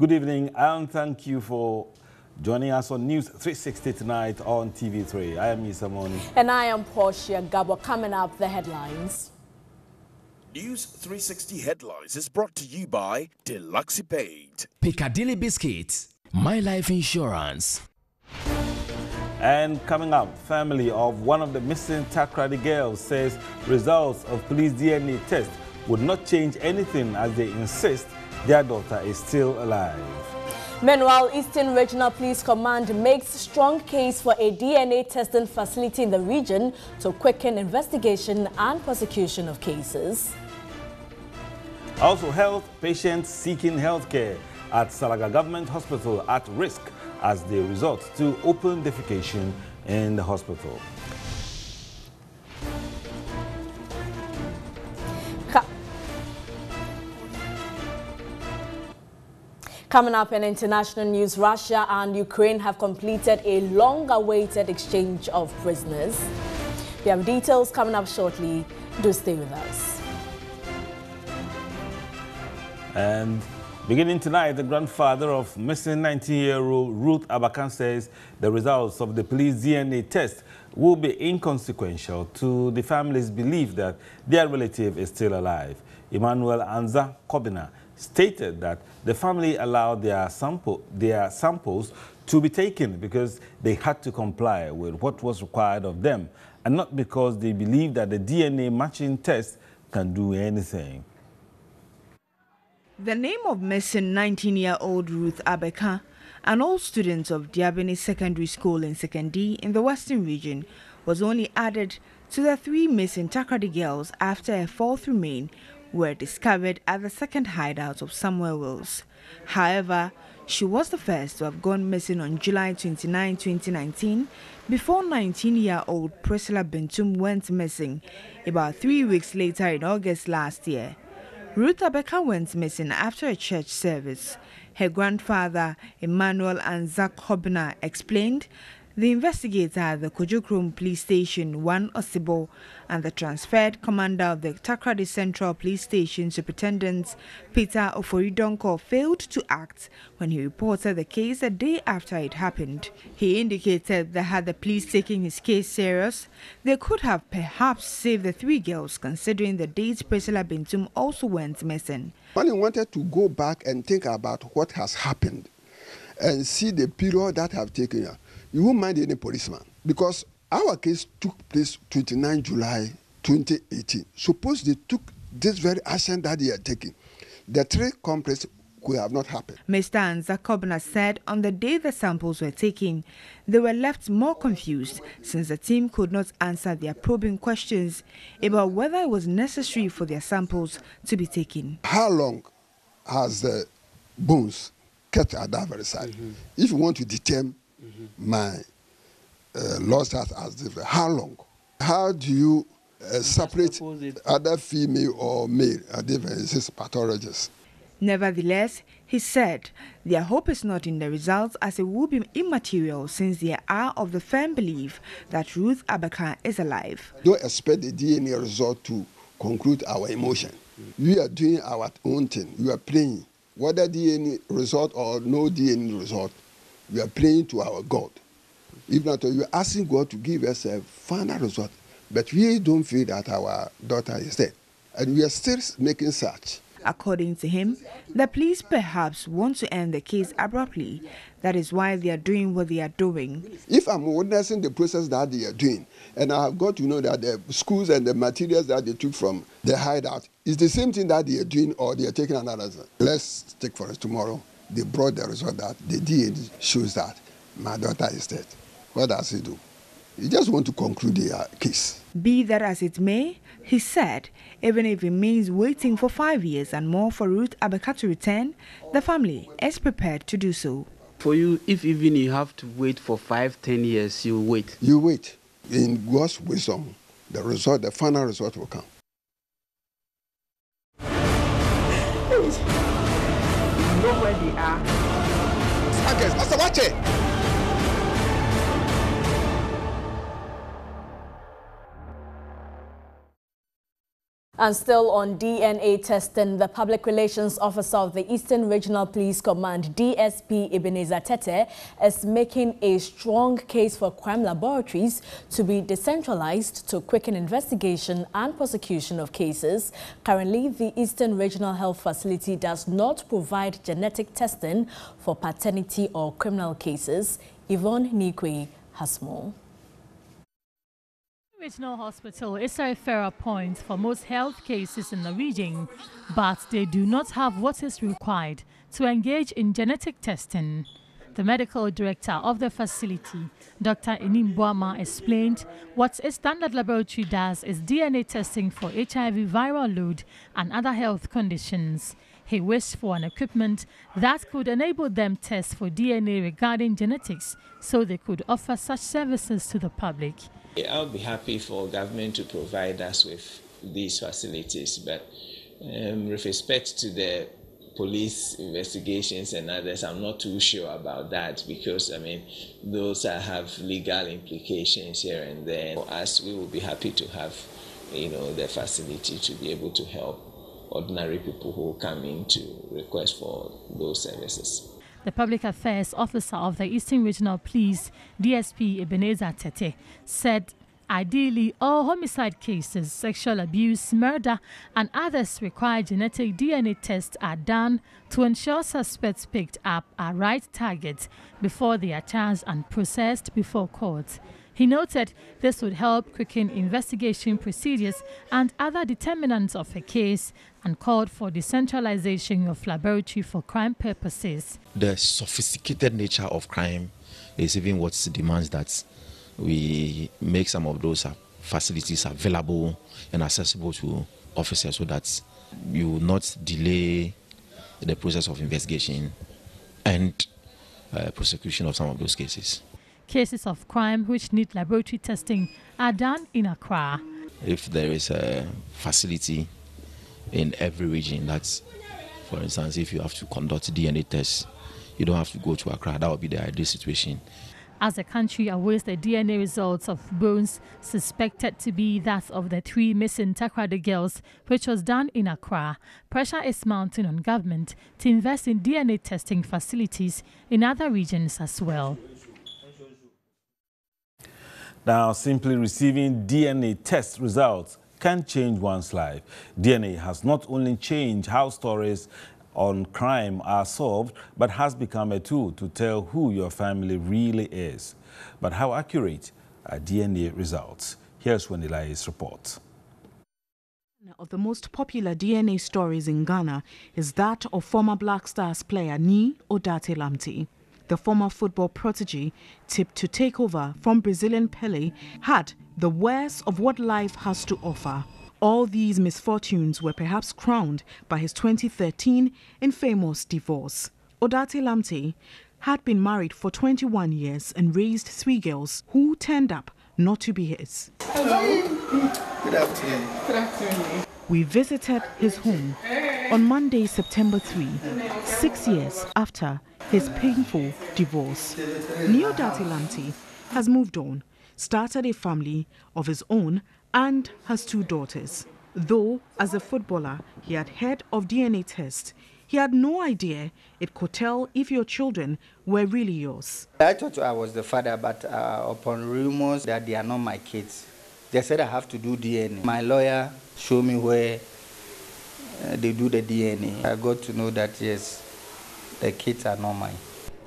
Good evening and thank you for joining us on News 360 tonight on TV3. I am Isa Moni. And I am Portia Gabor. Coming up, the headlines. News 360 headlines is brought to you by Deluxe Paid, Piccadilly Biscuits, My Life Insurance. And coming up, family of one of the missing Takoradi girls says results of police DNA test would not change anything as they insist their daughter is still alive. Meanwhile, Eastern Regional Police Command makes strong case for a DNA testing facility in the region to quicken investigation and prosecution of cases. Also, health patients seeking health care at Salaga Government Hospital at risk as they resort to open defecation in the hospital. Coming up in international news, Russia and Ukraine have completed a long-awaited exchange of prisoners. We have details coming up shortly. Do stay with us. And beginning tonight, the grandfather of missing 19-year-old Ruth Abakan says the results of the police DNA test will be inconsequential to the family's belief that their relative is still alive. Emmanuel Anza Kobina stated that the family allowed their, sample, their samples to be taken because they had to comply with what was required of them and not because they believed that the DNA matching test can do anything. The name of missing 19-year-old Ruth Abeka, an old student of Diabene Secondary School in Sekondi in the Western region, was only added to the three missing Takoradi girls after a fourth remained were discovered at the second hideout of Samuel Wills. However, she was the first to have gone missing on July 29, 2019, before 19-year-old Priscilla Bentum went missing about three weeks later in August last year. Ruth Abeka went missing after a church service. Her grandfather, Emmanuel Anzak Hobner, explained the investigator at the Kojokrom Police Station, Juan Osibo, and the transferred commander of the Takoradi Central Police Station, Superintendent Peter Oforidonko, failed to act when he reported the case a day after it happened. He indicated that had the police taken his case serious, they could have perhaps saved the three girls, considering the date Priscilla Bentum also went missing. When he wanted to go back and think about what has happened and see the period that have taken you won't mind any policeman because our case took place 29 July 2018. Suppose they took this very action that they are taking, the three complaints could have not happened. Mr. Anzakobna said on the day the samples were taken, they were left more confused since the team could not answer their probing questions about whether it was necessary for their samples to be taken. How long has the bones kept at that very side? Mm -hmm. If you want to determine mm-hmm. my uh, lost as, as how long? How do you uh, separate other female or male uh, differences pathologists? Nevertheless, he said their hope is not in the results as it will be immaterial since they are of the firm belief that Ruth Abeka is alive. Don't expect the DNA result to conclude our emotion. We are doing our own thing. We are playing. Whether DNA result or no DNA result, we are praying to our God. If not, we are asking God to give us a final result. But we don't feel that our daughter is dead. And we are still making search. According to him, the police perhaps want to end the case abruptly. That is why they are doing what they are doing. If I'm witnessing the process that they are doing, and I have got to know that the schools and the materials that they took from the hideout is the same thing that they are doing or they are taking another. Let's take for us tomorrow they brought the result that the DNA shows that my daughter is dead. What does he do? He just want to conclude the uh, case. Be that as it may, he said, even if it means waiting for five years and more for Ruth Abeka to return, the family is prepared to do so. For you, if even you have to wait for five, ten years, you wait. You wait. In God's wisdom, the result, the final result will come. Know where they are. Sagas, Master Wache! And still on DNA testing, the Public Relations Officer of the Eastern Regional Police Command, DSP Ebenezer Tetteh, is making a strong case for crime laboratories to be decentralized to quicken investigation and prosecution of cases. Currently, the Eastern Regional Health Facility does not provide genetic testing for paternity or criminal cases. Yvonne Nikwe has more. Regional Hospital is a referral point for most health cases in the region, but they do not have what is required to engage in genetic testing. The medical director of the facility, Dr. Enim Boama, explained what a standard laboratory does is DNA testing for HIV viral load and other health conditions. He wished for an equipment that could enable them test for DNA regarding genetics so they could offer such services to the public. I'll be happy for government to provide us with these facilities, but um, with respect to the police investigations and others, I'm not too sure about that because I mean those have legal implications here and there. For us, we will be happy to have you know the facility to be able to help ordinary people who come in to request for those services. The Public Affairs Officer of the Eastern Regional Police, DSP Ebenezer Tetteh, said Ideally, all homicide cases, sexual abuse, murder, and others require genetic DNA tests are done to ensure suspects picked up are right targets before they are charged and processed before court. He noted this would help quicken investigation procedures and other determinants of a case and called for decentralization of laboratory for crime purposes. The sophisticated nature of crime is even what demands that we make some of those facilities available and accessible to officers so that you will not delay the process of investigation and uh, prosecution of some of those cases. Cases of crime which need laboratory testing are done in Accra. If there is a facility in every region, that's, for instance, if you have to conduct DNA tests, you don't have to go to Accra. That would be the ideal situation. As the country awaits the DNA results of bones suspected to be that of the three missing Takoradi girls, which was done in Accra, pressure is mounting on government to invest in DNA testing facilities in other regions as well. Now, simply receiving DNA test results can change one's life. DNA has not only changed how stories on crime are solved, but has become a tool to tell who your family really is. But how accurate are DNA results? Here's Wendelai's report. One of the most popular DNA stories in Ghana is that of former Black Stars player Nii Odartey Lamptey. The former football protege, tipped to take over from Brazilian Pele, had the worst of what life has to offer. All these misfortunes were perhaps crowned by his 2013 infamous divorce. Odartey Lamptey had been married for 21 years and raised three girls who turned up not to be his. Hello. Good afternoon. Good afternoon. We visited his home on Monday, September 3, six years after his painful divorce. Odartey Lamptey has moved on, started a family of his own, and has two daughters. Though, as a footballer, he had heard of DNA tests, he had no idea it could tell if your children were really yours. I thought I was the father, but uh, upon rumors that they are not my kids, they said I have to do DNA. My lawyer showed me where uh, they do the DNA. I got to know that, yes, the kids are not mine.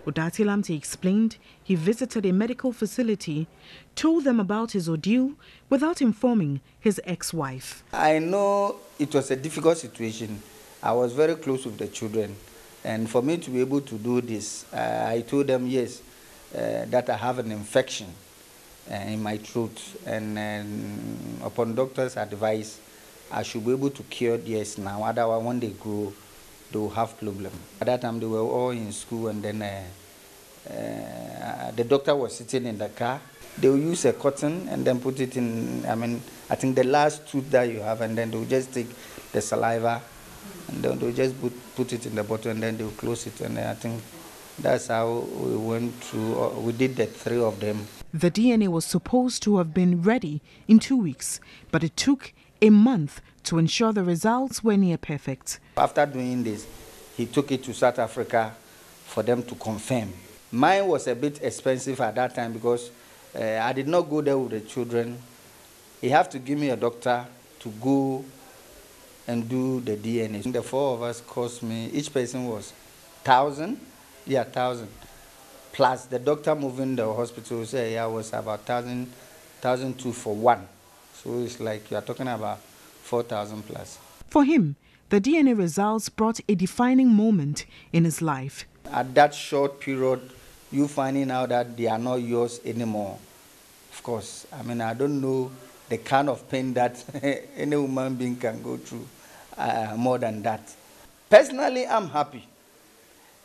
Odartey Lamptey explained he visited a medical facility, told them about his ordeal without informing his ex-wife. I know it was a difficult situation. I was very close with the children. And for me to be able to do this, uh, I told them, yes, uh, that I have an infection in my throat. And, and upon doctor's advice, I should be able to cure this now. Otherwise, when they grow, they will have problem. At that time, they were all in school, and then uh, uh, the doctor was sitting in the car. They will use a cotton and then put it in, I mean, I think the last tooth that you have, and then they will just take the saliva, and then they will just put, put it in the bottle, and then they will close it. And I think that's how we went through, uh, we did the three of them. The DNA was supposed to have been ready in two weeks, but it took a month to ensure the results were near perfect. After doing this, he took it to South Africa for them to confirm. Mine was a bit expensive at that time because uh, I did not go there with the children. He have to give me a doctor to go and do the DNA. The four of us cost me, each person was thousand, yeah, thousand. Plus the doctor moving the hospital, say yeah, was about thousand, thousand two for one. So it's like you are talking about four thousand plus. For him, the DNA results brought a defining moment in his life. At that short period, you finding out that they are not yours anymore. Of course, I mean, I don't know the kind of pain that any human being can go through uh, more than that. Personally, I'm happy.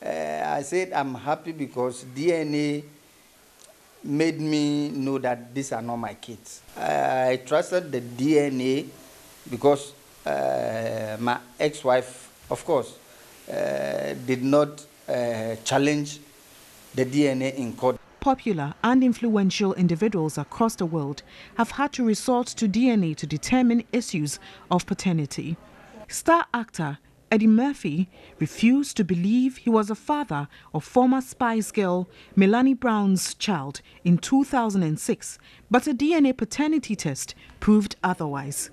Uh, I said I'm happy because DNA made me know that these are not my kids. I trusted the DNA because uh, my ex-wife, of course, uh, did not uh, challenge the DNA in court. Popular and influential individuals across the world have had to resort to DNA to determine issues of paternity. Star actor Eddie Murphy refused to believe he was the father of former Spice Girl Melanie Brown's child in 2006, but a DNA paternity test proved otherwise.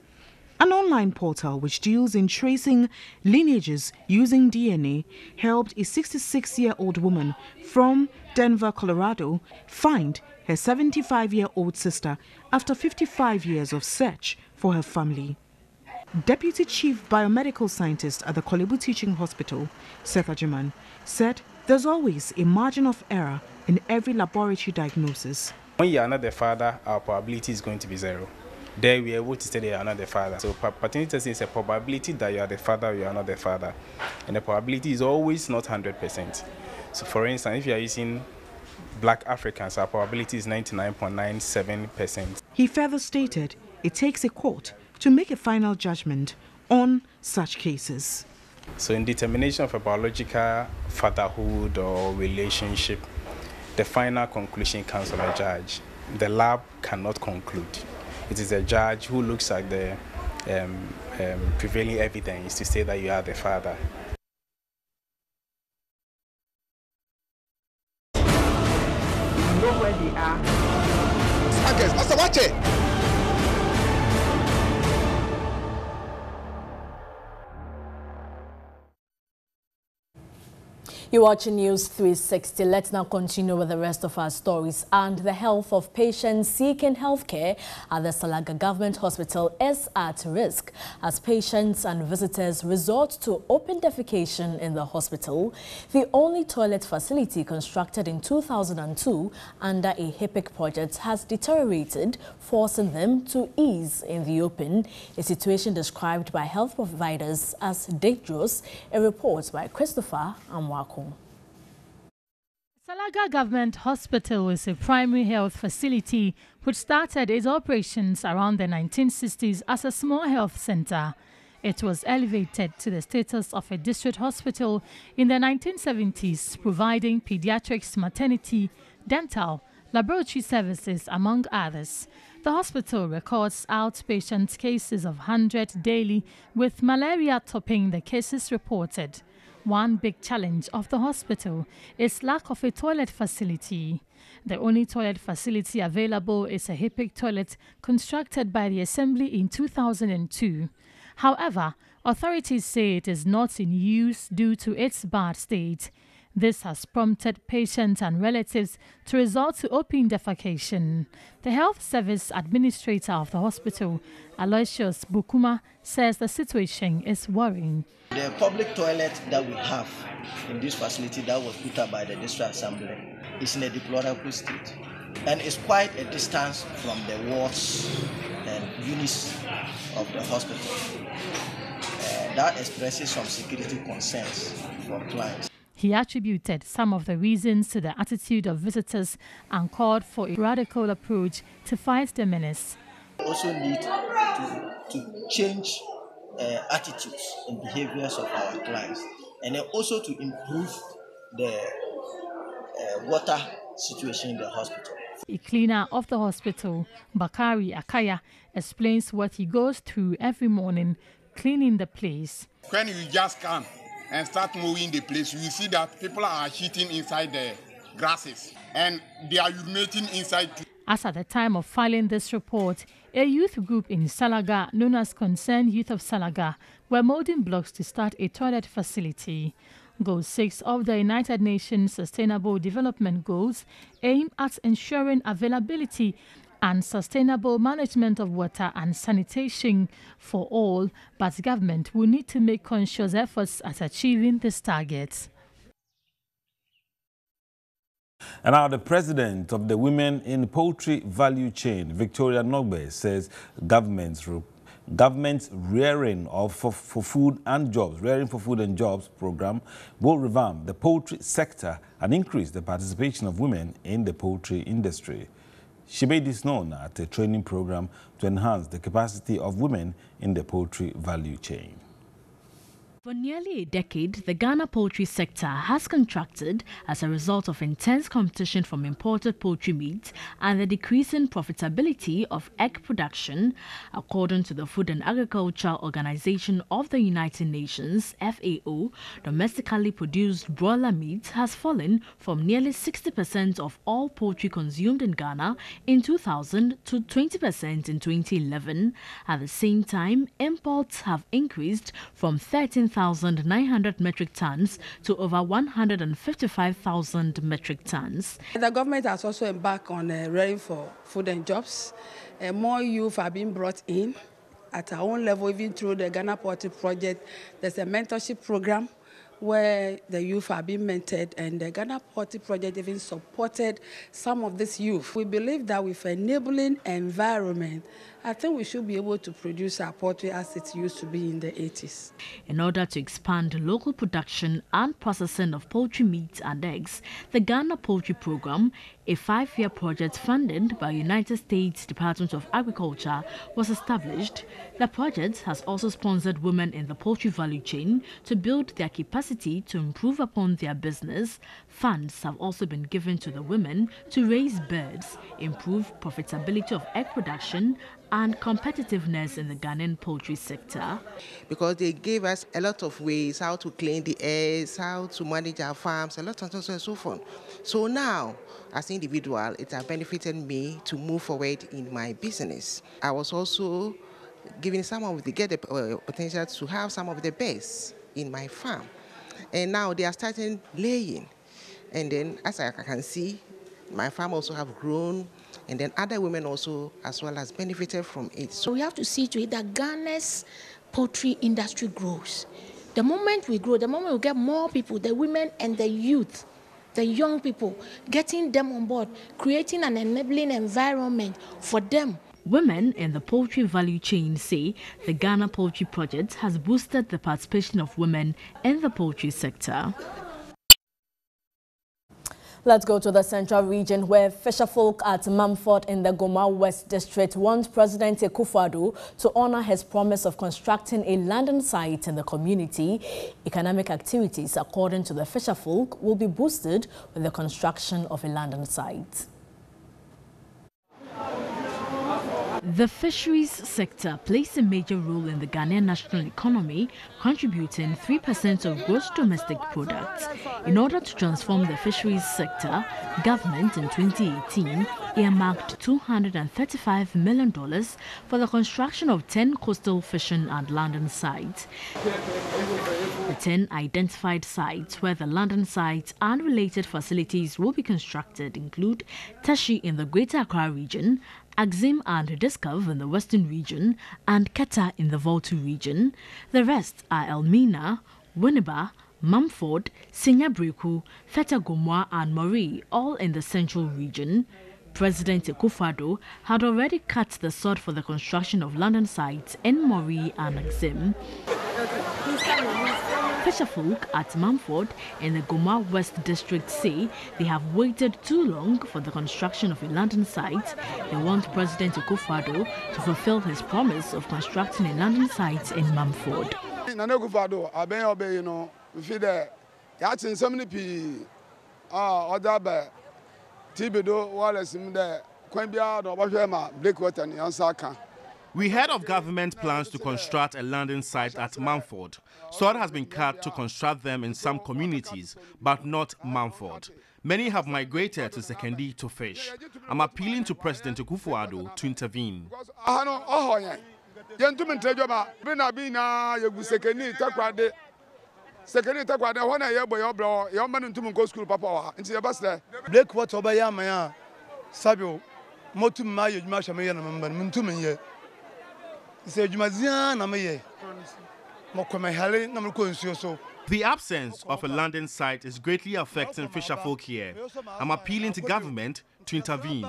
An online portal which deals in tracing lineages using DNA helped a 66 year old woman from Denver, Colorado, find her 75 year old sister after 55 years of search for her family. Deputy Chief Biomedical Scientist at the Korle Bu Teaching Hospital, Seth Agyeman, said there's always a margin of error in every laboratory diagnosis. When you are not the father, our probability is going to be zero there we are able to say they are not the father. So paternity testing is a probability that you are the father or you are not the father. And the probability is always not 100%. So for instance, if you are using black Africans, our probability is 99.97%. He further stated it takes a court to make a final judgment on such cases. So in determination of a biological fatherhood or relationship, the final conclusion comes from a judge. The lab cannot conclude it is a judge who looks at the um, um, prevailing evidence to say that you are the father. know where they are. You're watching News 360. Let's now continue with the rest of our stories. And the health of patients seeking healthcare at the Salaga Government Hospital is at risk as patients and visitors resort to open defecation in the hospital. The only toilet facility constructed in 2002 under a HIPC project has deteriorated, forcing them to ease in the open, a situation described by health providers as dangerous, a report by Christopher Amwako. Salaga Government Hospital is a primary health facility which started its operations around the 1960s as a small health center. It was elevated to the status of a district hospital in the 1970s, providing pediatrics, maternity, dental, laboratory services, among others. The hospital records outpatient cases of 100 daily, with malaria topping the cases reported. One big challenge of the hospital is lack of a toilet facility. The only toilet facility available is a HIPC toilet constructed by the Assembly in 2002. However, authorities say it is not in use due to its bad state. This has prompted patients and relatives to resort to open defecation. The health service administrator of the hospital, Aloysius Bukuma, says the situation is worrying. The public toilet that we have in this facility that was put up by the district assembly is in a deplorable state and is quite a distance from the wards and units of the hospital. Uh, that expresses some security concerns for clients. He attributed some of the reasons to the attitude of visitors and called for a radical approach to fight the menace. We also need to, to change uh, attitudes and behaviors of our clients and then also to improve the uh, water situation in the hospital. A cleaner of the hospital, Bakari Akaya, explains what he goes through every morning cleaning the place. When you just come and start mowing the place, you see that people are shitting inside the grasses and they are urinating inside. Too. As at the time of filing this report, a youth group in Salaga, known as Concerned Youth of Salaga, were molding blocks to start a toilet facility. Goal 6 of the United Nations Sustainable Development Goals aim at ensuring availability and sustainable management of water and sanitation for all, but government will need to make conscious efforts at achieving this target. And now the president of the Women in Poultry Value Chain, Victoria Nogbe, says government's government's rearing of for, for, food and jobs, rearing for food and jobs program will revamp the poultry sector and increase the participation of women in the poultry industry. She made this known at a training program to enhance the capacity of women in the poultry value chain. For nearly a decade, the Ghana poultry sector has contracted as a result of intense competition from imported poultry meat and the decreasing profitability of egg production. According to the Food and Agriculture Organization of the United Nations, FAO, domestically produced broiler meat has fallen from nearly 60% of all poultry consumed in Ghana in 2000 to 20% in 2011. At the same time, imports have increased from 13 1,900 metric tons to over 155,000 metric tons. The government has also embarked on uh, rearing for food and jobs. Uh, more youth are being brought in at our own level, even through the Ghana Poultry Project. There's a mentorship program where the youth are being mentored and the Ghana Poultry Project even supported some of this youth. We believe that with enabling environment, I think we should be able to produce our poultry as it used to be in the 80s. In order to expand local production and processing of poultry meat and eggs, the Ghana Poultry Program, a five-year project funded by United States Department of Agriculture, was established. The project has also sponsored women in the poultry value chain to build their capacity to improve upon their business. Funds have also been given to the women to raise birds, improve profitability of egg production, and competitiveness in the Ghanaian poultry sector. Because they gave us a lot of ways how to clean the eggs, how to manage our farms, a lot of things and so forth. So now, as an individual, it has benefited me to move forward in my business. I was also given some of the get the uh, potential to have some of the best in my farm. And now they are starting laying. And then, as I can see, my farm also have grown and then other women also as well as benefited from it. So we have to see to it that Ghana's poultry industry grows. The moment we grow, the moment we get more people, the women and the youth, the young people, getting them on board, creating an enabling environment for them Women in the poultry value chain say the Ghana Poultry Project has boosted the participation of women in the poultry sector. Let's go to the central region where fisherfolk at Mumford in the Gomoa West District want President Akufo-Addo to honor his promise of constructing a landing site in the community. Economic activities, according to the fisherfolk, will be boosted with the construction of a landing site. The fisheries sector plays a major role in the Ghanaian national economy, contributing 3% of gross domestic product. In order to transform the fisheries sector, government in 2018 earmarked $235 million for the construction of 10 coastal fishing and landing sites. The 10 identified sites where the landing sites and related facilities will be constructed include Teshie in the Greater Accra region, Axim and Dixcove in the western region, and Keta in the Volta region. The rest are Elmina, Winneba, Mumford, Senya Beraku, Fetagomwa, and Moree, all in the central region. President Akufo-Addo had already cut the sod for the construction of landing sites in Moree and Axim. Fisherfolk at Mumford in the Gomoa West District say they have waited too long for the construction of a landing site. They want President Akufo-Addo to fulfill his promise of constructing a landing site in Mumford. Kwan biara na ɔbɛhwɛ ma blakewater ne yɛnsa aka We heard of government plans to construct a landing site at Mumford. Sod has been cut to construct them in some communities, but not Mumford. Many have migrated to Sekondi to fish. I'm appealing to President Akufo-Addo to intervene. Ah, oh, yɛntumi ntɛ dwama bi na bi na yɛgu sekeni takrade sekeni takrade hɔ na yɛbɔ yɛbrɛ hɔ yɛma no ntumi nkɔ skul papa wɔ nti yɛbɛsrɛ blake wɔtɔ ɔbɛyɛ aman a sabio mɔtum ma ayɛ adwuma hyɛ meyɛ no memba no mentumi nyɛ sɛ adwumadziaa na meyɛ mɔkɔmɛhale na mekɔ nsuo so. The absence of a landing site is greatly affecting fisherfolk here. I'm appealing to government to intervene.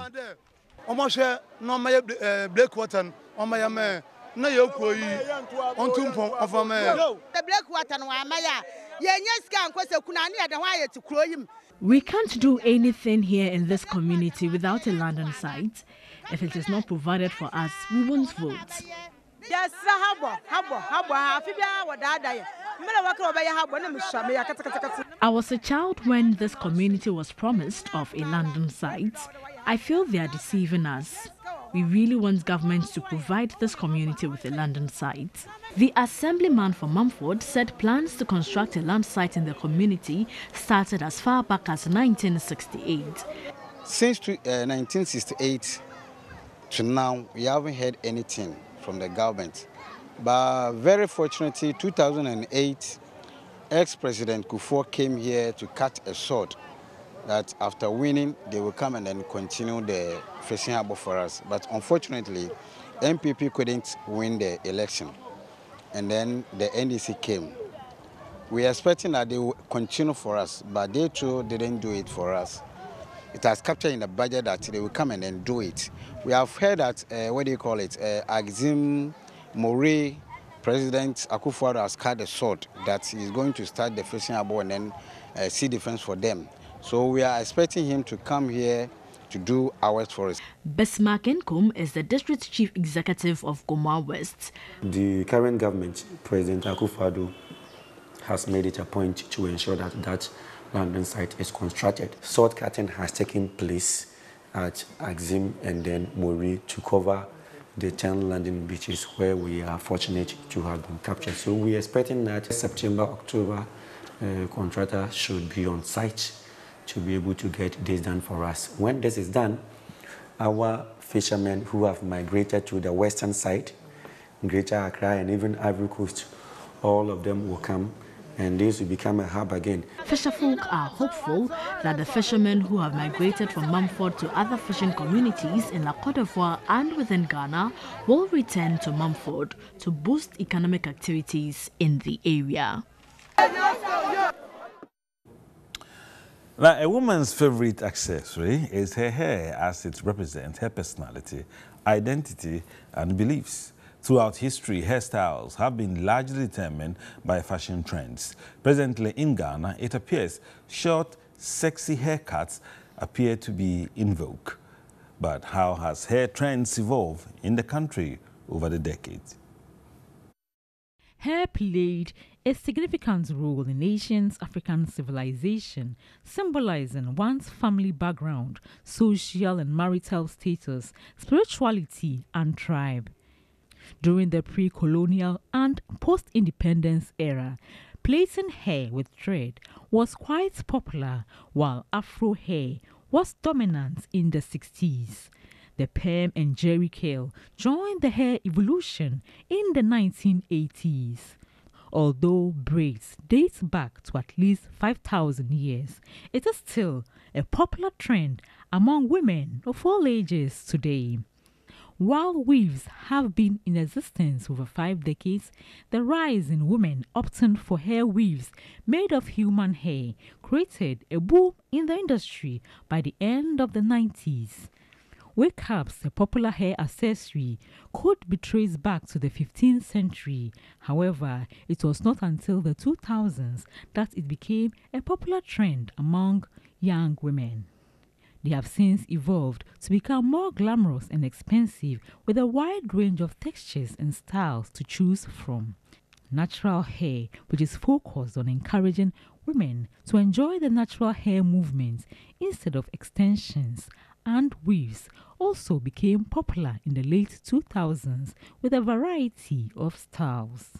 Ɔmɔhwɛ na ɔmayɛ blake water no ɔmayɛ mɛ na yɛkuo yi ɔnto mpɔn ɔfa the blake water no wamayɛ a yɛnyɛ sika nkɔ sɛ kuna ne yɛde hɔ ayɛ te kuro yi mu We can't do anything here in this community without a land on site. If it is not provided for us, we won't vote. I was a child when this community was promised of a landing site. I feel they are deceiving us. We really want government to provide this community with a landing site. The assemblyman for Mumford said plans to construct a land site in the community started as far back as 1968. Since to, uh, 1968 to now, we haven't heard anything from the government. But very fortunately, 2008, ex-president Kufuor came here to cut a sword that after winning, they will come and then continue the fishing harbor for us. But unfortunately, NPP couldn't win the election. And then the NDC came. We are expecting that they will continue for us, but they too didn't do it for us. It has captured in the budget that they will come and then do it. We have heard that, uh, what do you call it, uh, Axim Murray, President Akufo-Addo has cut the sword that he's going to start the fishing harbor and then uh, sea defense for them. So we are expecting him to come here to do ours for us. Bismarck Nkum is the district chief executive of Gomoa West. The current government, President Akufo-Addo, has made it a point to ensure that that landing site is constructed. Sword cutting has taken place at Axim and then Moree to cover the 10 landing beaches where we are fortunate to have been captured. So we are expecting that September, October, uh, contractor should be on site to be able to get this done for us. When this is done, our fishermen who have migrated to the western side, Greater Accra and even Ivory Coast, all of them will come and this will become a hub again. Fisherfolk are hopeful that the fishermen who have migrated from Mumford to other fishing communities in La Côte d'Ivoire and within Ghana will return to Mumford to boost economic activities in the area. Now, a woman's favorite accessory is her hair as it represents her personality, identity, and beliefs. Throughout history, hairstyles have been largely determined by fashion trends. Presently in Ghana, it appears short, sexy haircuts appear to be in vogue. But how has hair trends evolved in the country over the decades? Hair played a significant role in ancient African civilization, symbolizing one's family background, social and marital status, spirituality, and tribe. During the pre colonial and post independence era, plaiting hair with thread was quite popular, while Afro hair was dominant in the 60s. The perm and jerry curl joined the hair evolution in the 1980s. Although braids date back to at least 5,000 years, it is still a popular trend among women of all ages today. While weaves have been in existence over five decades, the rise in women opting for hair weaves made of human hair created a boom in the industry by the end of the 90s. Wig caps, a popular hair accessory, could be traced back to the 15th century. However, it was not until the 2000s that it became a popular trend among young women. They have since evolved to become more glamorous and expensive with a wide range of textures and styles to choose from. natural hair, which is focused on encouraging women to enjoy the natural hair movement instead of extensions and weaves also became popular in the late 2000s with a variety of styles.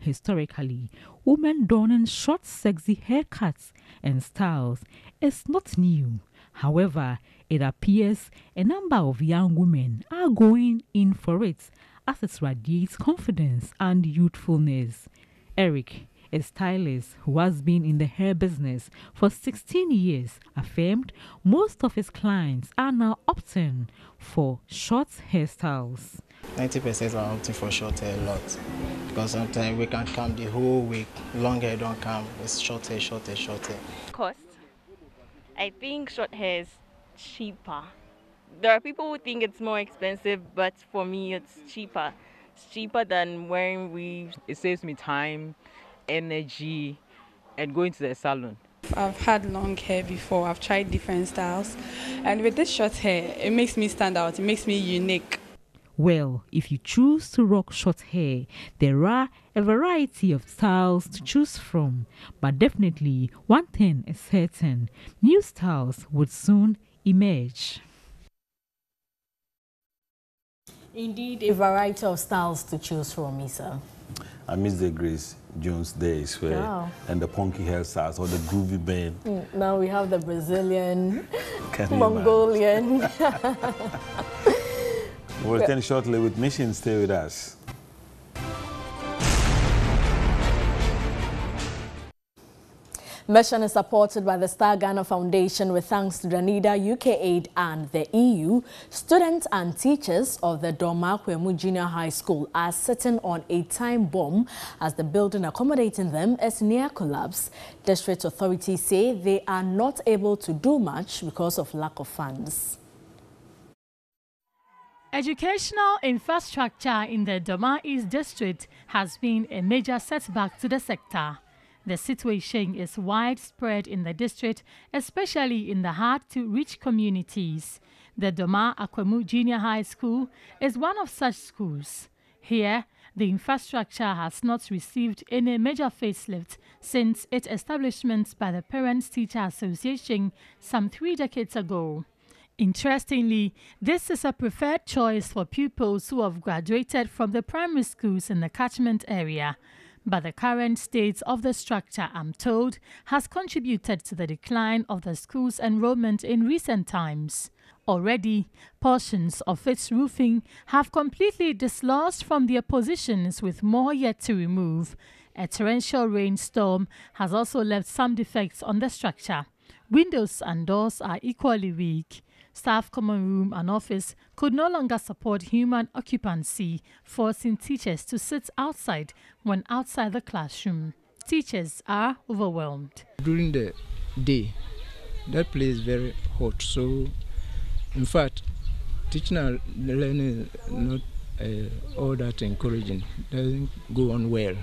Historically, women donning short, sexy haircuts and styles is not new. However, it appears a number of young women are going in for it as it radiates confidence and youthfulness. Eric, a stylist who has been in the hair business for 16 years, affirmed most of his clients are now opting for short hairstyles. 90% are opting for short hair a lot because sometimes we can come the whole week, long hair don't come, it's short hair, short hair, short hair. Cost. I think short hair is cheaper. There are people who think it's more expensive, but for me it's cheaper. It's cheaper than wearing weaves. It saves me time energy and going to the salon. I've had long hair before. I've tried different styles. And with this short hair, it makes me stand out. It makes me unique. Well, if you choose to rock short hair, there are a variety of styles to choose from. But definitely, one thing is certain new styles would soon emerge. Indeed, a variety of styles to choose from, Isa. I miss the Grace Jones days where wow. and the punky hairstyles or the groovy band. Mm, now we have the Brazilian, Mongolian. we'll return shortly with Mission. Stay with us. Mission is supported by the Star Ghana Foundation with thanks to Danida UK Aid and the EU. Students and teachers of the Dormaa Kwemu Junior High School are sitting on a time bomb as the building accommodating them is near collapse. District authorities say they are not able to do much because of lack of funds. Educational infrastructure in the Dormaa East District has been a major setback to the sector. The situation is widespread in the district, especially in the hard-to-reach communities. The Dormaa Akwemu Junior High School is one of such schools. Here, the infrastructure has not received any major facelift since its establishment by the Parents Teacher Association some three decades ago. Interestingly, this is a preferred choice for pupils who have graduated from the primary schools in the catchment area. But the current state of the structure, I'm told, has contributed to the decline of the school's enrollment in recent times. Already, portions of its roofing have completely dislodged from their positions with more yet to remove. A torrential rainstorm has also left some defects on the structure. Windows and doors are equally weak. Staff common room and office could no longer support human occupancy, forcing teachers to sit outside when outside the classroom. Teachers are overwhelmed. During the day, that place is very hot. So, in fact, teaching and learning is not uh, all that encouraging. Doesn't go on well.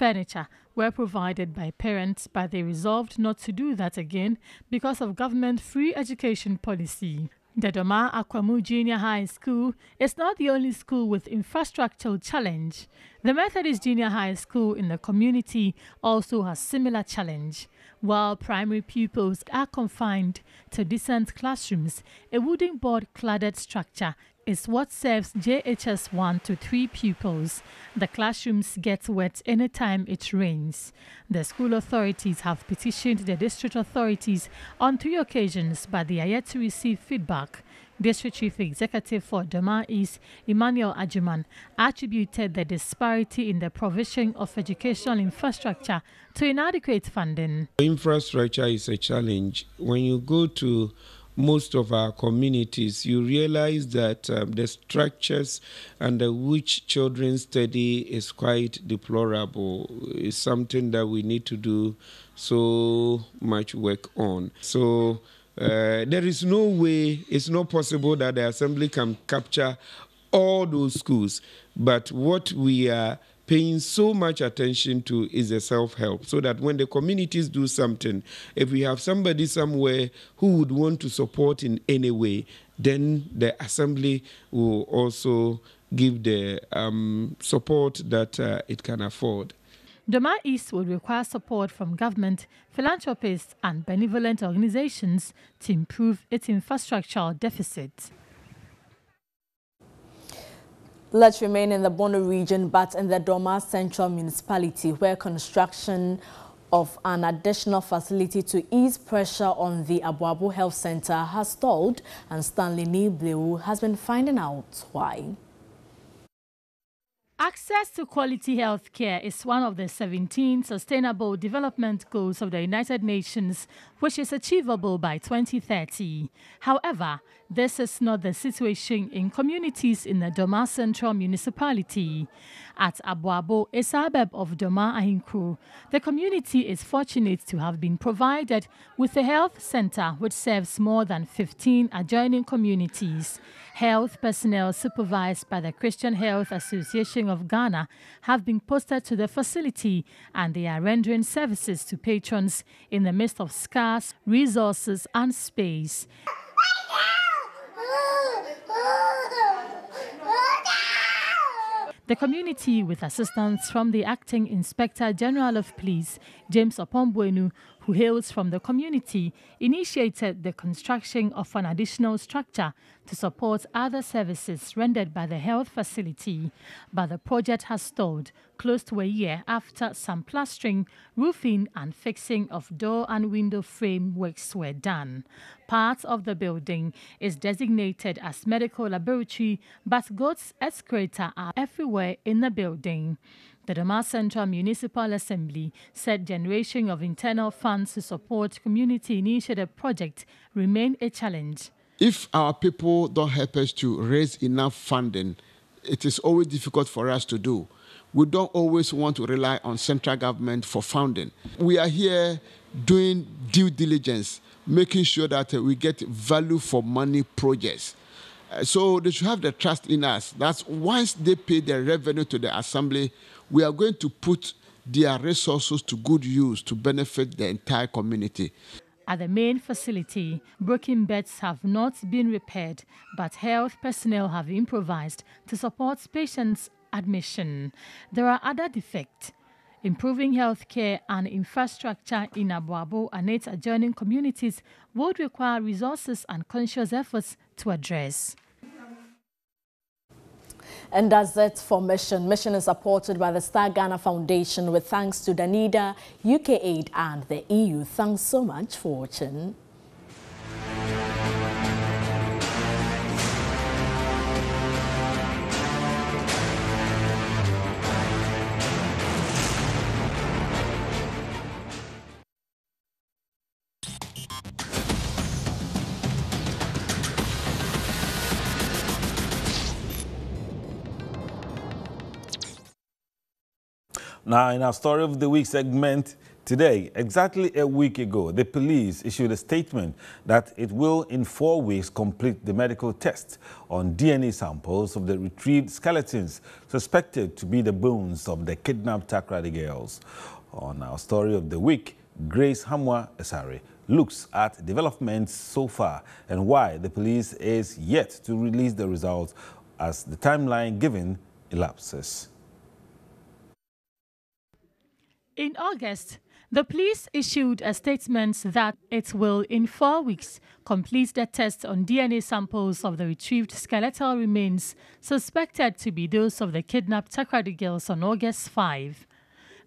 Furniture were provided by parents, but they resolved not to do that again because of government free education policy. The Dormaa Akwemu Junior High School is not the only school with infrastructural challenge. The Methodist Junior High School in the community also has similar challenge. While primary pupils are confined to decent classrooms, a wooden board cladded structure is what serves JHS 1 to 3 pupils. The classrooms get wet anytime it rains. The school authorities have petitioned the district authorities on three occasions, but they are yet to receive feedback. District Chief Executive for Dormaa East, Emmanuel Ajuman, attributed the disparity in the provision of educational infrastructure to inadequate funding. Infrastructure is a challenge. When you go to most of our communities, you realize that um, the structures under which children study is quite deplorable. It's something that we need to do so much work on. So uh, there is no way, it's not possible that the assembly can capture all those schools. But what we are paying so much attention to is a self help so that when the communities do something, if we have somebody somewhere who would want to support in any way, then the assembly will also give the um, support that uh, it can afford. Dormaa East will require support from government, philanthropists, and benevolent organizations to improve its infrastructural deficit. Let's remain in the Bono region, but in the Dormaa Central Municipality, where construction of an additional facility to ease pressure on the Aboabo Health Center has stalled, and Stanley Nibleu has been finding out why. Access to quality health care is one of the 17 Sustainable Development Goals of the United Nations, which is achievable by 2030. However, this is not the situation in communities in the Dormaa Central Municipality. At Aboabo, a suburb of Dormaa Ahenkro, the community is fortunate to have been provided with a health center which serves more than 15 adjoining communities. Health personnel supervised by the Christian Health Association of Ghana have been posted to the facility and they are rendering services to patrons in the midst of scarce resources and space. The community, with assistance from the Acting Inspector General of Police, James Oppong-Boanuh, who hails from the community, initiated the construction of an additional structure to support other services rendered by the health facility. But the project has stalled close to a year after some plastering, roofing, and fixing of door and window frame works were done. Part of the building is designated as medical laboratory, but goats excreta are everywhere in the building. The Dormaa Central Municipal Assembly said generation of internal funds to support community initiative projects remain a challenge. If our people don't help us to raise enough funding, it is always difficult for us to do. We don't always want to rely on central government for funding. We are here doing due diligence, making sure that we get value for money projects. So they should have the trust in us. That's once they pay their revenue to the assembly, we are going to put their resources to good use to benefit the entire community. At the main facility, broken beds have not been repaired, but health personnel have improvised to support patients' admission. There are other defects. Improving healthcare and infrastructure in Aboabo and its adjoining communities would require resources and conscious efforts to address. And that's it for Mission. Mission is supported by the Star Ghana Foundation with thanks to Danida, UK Aid and the EU. Thanks so much for watching. Now, in our story of the week segment today, exactly a week ago, the police issued a statement that it will, in four weeks, complete the medical test on DNA samples of the retrieved skeletons suspected to be the bones of the kidnapped Takoradi girls. On our story of the week, Grace Hamwa Asare looks at developments so far and why the police is yet to release the results as the timeline given elapses. In August, the police issued a statement that it will, in four weeks, complete the test on DNA samples of the retrieved skeletal remains suspected to be those of the kidnapped Takoradi girls on August 5.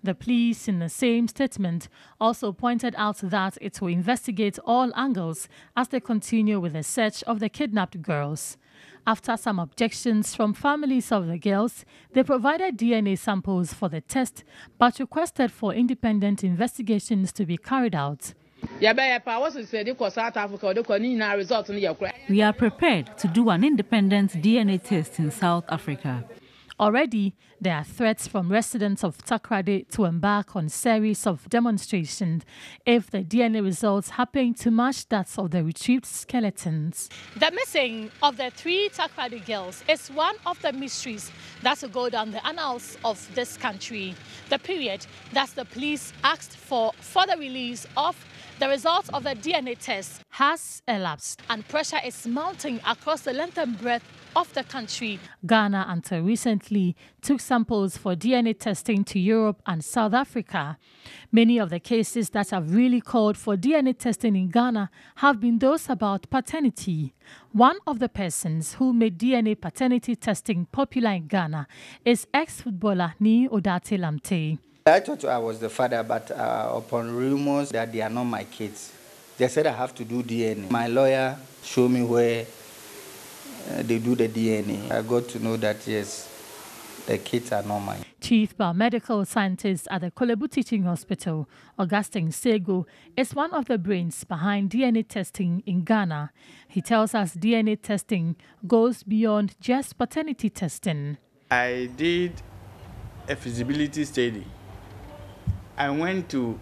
The police, in the same statement, also pointed out that it will investigate all angles as they continue with the search of the kidnapped girls. After some objections from families of the girls, they provided DNA samples for the test but requested for independent investigations to be carried out. We are prepared to do an independent DNA test in South Africa. Already, there are threats from residents of Takoradi to embark on series of demonstrations if the DNA results happen to match that of the retrieved skeletons. The missing of the three Takoradi girls is one of the mysteries that will go down the annals of this country. The period that the police asked for further release of the results of the DNA test has elapsed and pressure is mounting across the length and breadth of the country. Ghana, until recently, took samples for DNA testing to Europe and South Africa. Many of the cases that have really called for DNA testing in Ghana have been those about paternity. One of the persons who made DNA paternity testing popular in Ghana is ex-footballer Nii Odartey Lamptey. I thought I was the father, but uh, upon rumors that they are not my kids, they said I have to do DNA. My lawyer showed me where Uh, they do the DNA. I got to know that yes, the kids are normal. Chief biomedical scientist at the Korle Bu Teaching Hospital, Augustine Sego, is one of the brains behind DNA testing in Ghana. He tells us DNA testing goes beyond just paternity testing. I did a feasibility study. I went to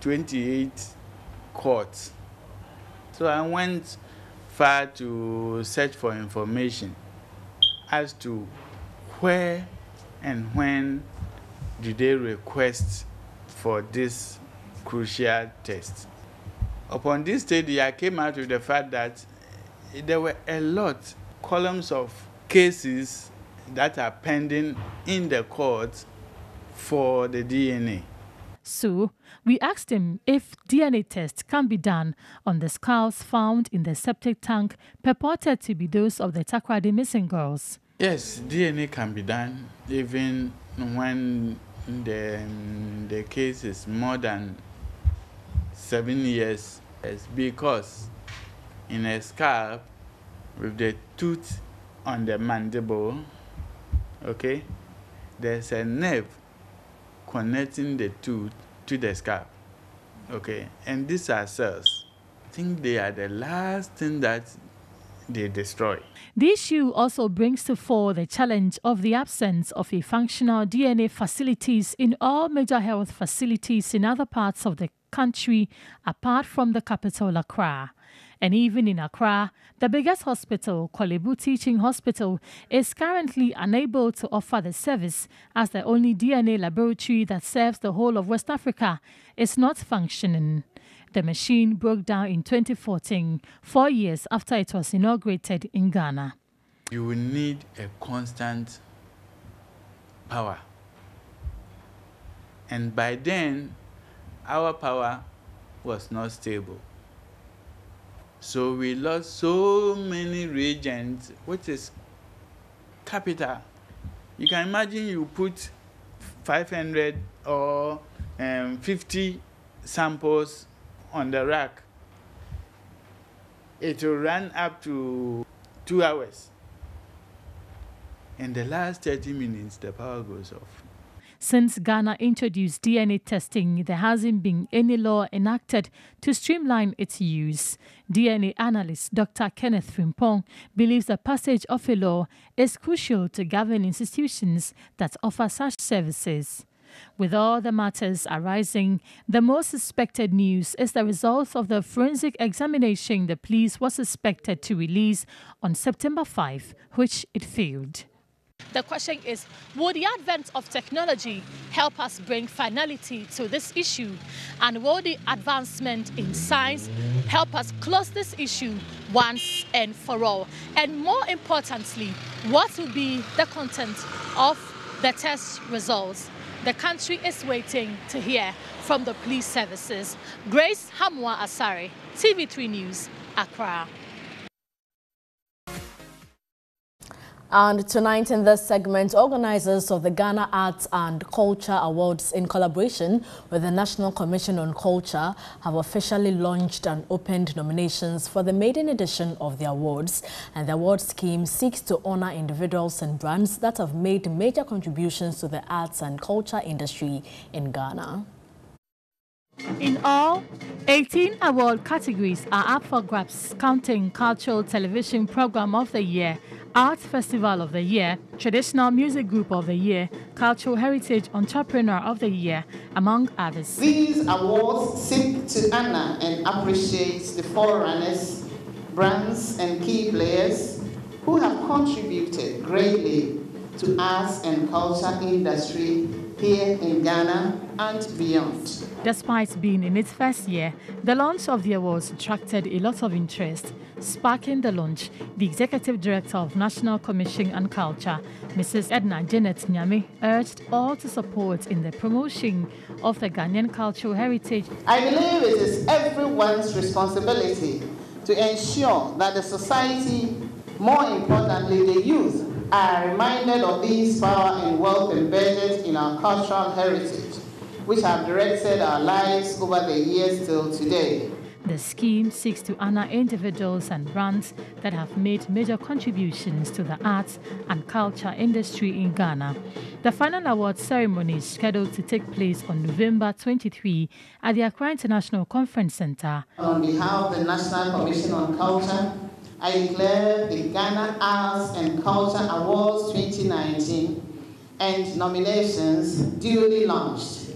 28 courts. So I went far to search for information as to where and when do they request for this crucial test. Upon this study, I came out with the fact that there were a lot, columns of cases that are pending in the court for the DNA. So, we asked him if DNA tests can be done on the skulls found in the septic tank purported to be those of the Takoradi missing girls. Yes, DNA can be done even when the, the case is more than seven years because in a scalp with the tooth on the mandible, okay, there's a nerve connecting the two to the scalp. Okay, and these are cells. I think they are the last thing that they destroy. The issue also brings to fore the challenge of the absence of a functional DNA facilities in all major health facilities in other parts of the country apart from the capital Accra. And even in Accra, the biggest hospital, Korle Bu Teaching Hospital, is currently unable to offer the service as the only DNA laboratory that serves the whole of West Africa is not functioning. The machine broke down in 2014, four years after it was inaugurated in Ghana. You will need a constant power. And by then, our power was not stable. So we lost so many reagents, which is capital. You can imagine you put 500 or um, 50 samples on the rack. It will run up to two hours. In the last 30 minutes, the power goes off. Since Ghana introduced DNA testing, there hasn't been any law enacted to streamline its use. DNA analyst Dr. Kenneth Frimpong believes the passage of a law is crucial to govern institutions that offer such services. With all the matters arising, the most suspected news is the results of the forensic examination the police was expected to release on September 5, which it failed. The question is, will the advent of technology help us bring finality to this issue? And will the advancement in science help us close this issue once and for all? And more importantly, what will be the content of the test results? The country is waiting to hear from the police services. Grace Hamwa Asare, TV3 News, Accra. And tonight in this segment, organizers of the Ghana Arts and Culture Awards in collaboration with the National Commission on Culture have officially launched and opened nominations for the maiden edition of the awards. And the award scheme seeks to honor individuals and brands that have made major contributions to the arts and culture industry in Ghana. In all, 18 award categories are up for grabs, counting Cultural Television Program of the Year, Art Festival of the Year, Traditional Music Group of the Year, Cultural Heritage Entrepreneur of the Year, among others. These awards seek to honor and appreciate the forerunners, brands, and key players who have contributed greatly to arts and culture industry here in Ghana and beyond. Despite being in its first year, the launch of the awards attracted a lot of interest. Sparking the launch, the Executive Director of National Commission on Culture, Mrs. Edna Janet Nyame, urged all to support in the promotion of the Ghanaian cultural heritage. I believe it is everyone's responsibility to ensure that the society, more importantly the youth, are reminded of these power and wealth embedded in our cultural heritage, which have directed our lives over the years till today. The scheme seeks to honor individuals and brands that have made major contributions to the arts and culture industry in Ghana. The final award ceremony is scheduled to take place on November 23 at the Accra International Conference Center. On behalf of the National Commission on Culture, I declare the Ghana Arts and Culture Awards 2019 and nominations duly launched.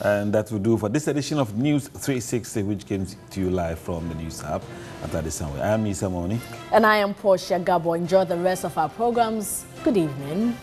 And that will do for this edition of News 360, which came to you live from the News Hub at Addison. I am Isa Moni. And I am Portia Gabor. Enjoy the rest of our programs. Good evening.